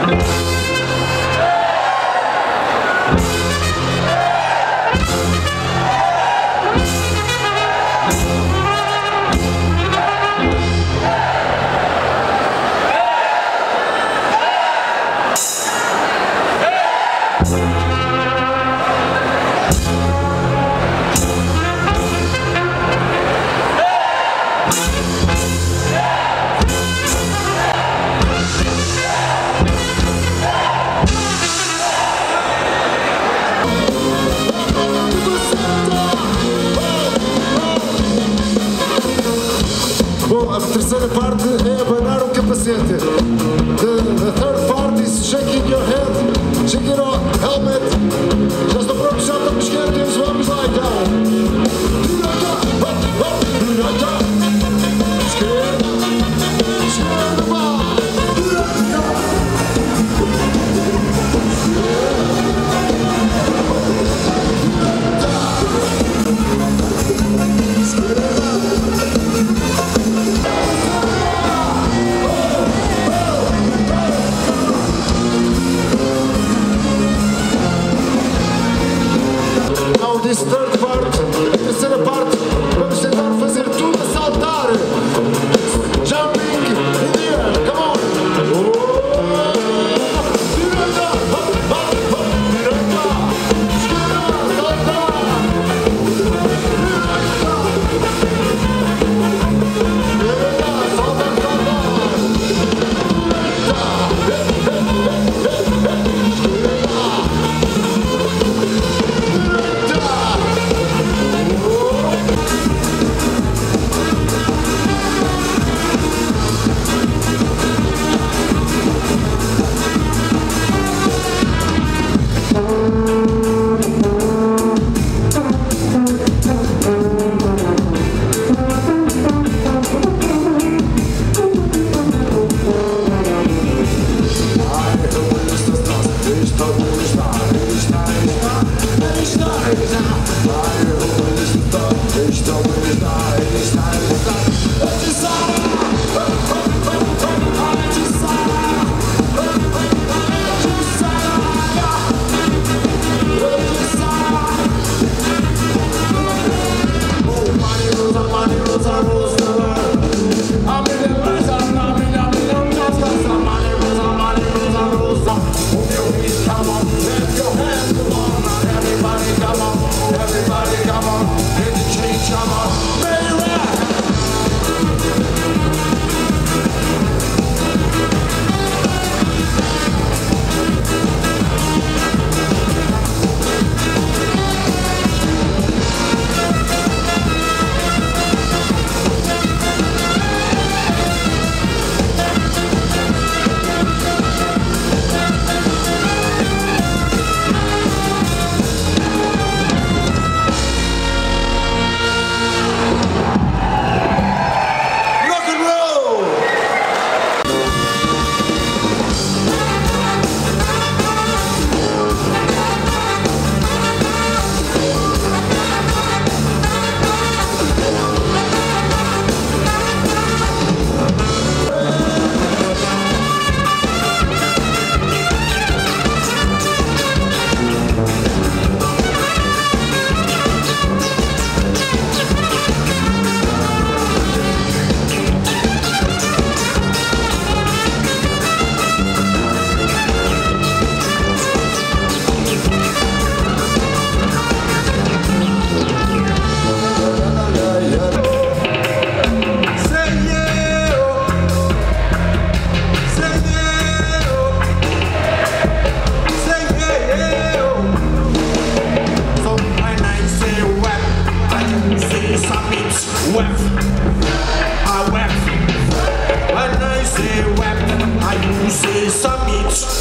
Bye. って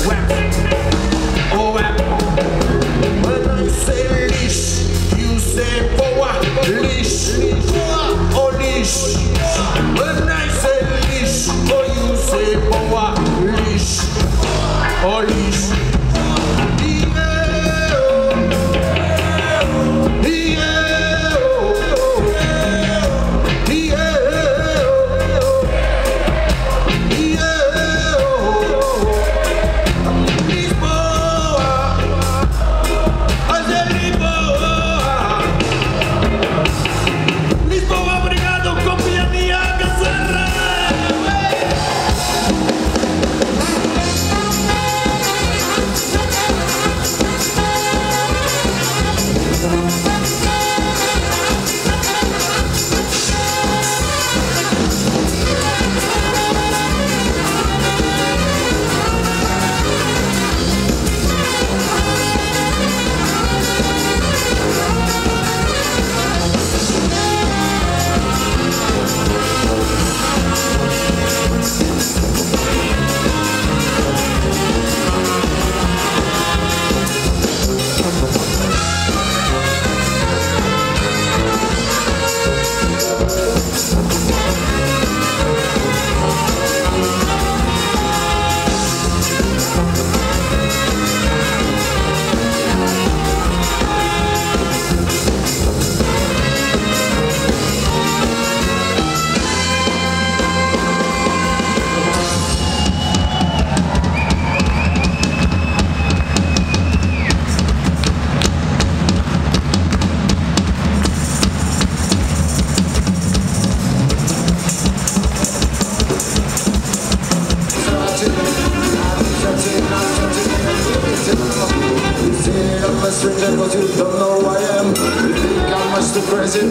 summit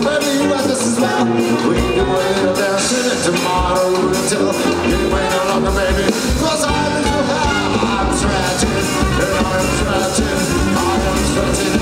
baby, you got this as well. We can do a little dancing and tomorrow we'll tell. You ain't no longer, baby, cause I'm in hell. I'm stretching, and I'm stretching, I am stretching.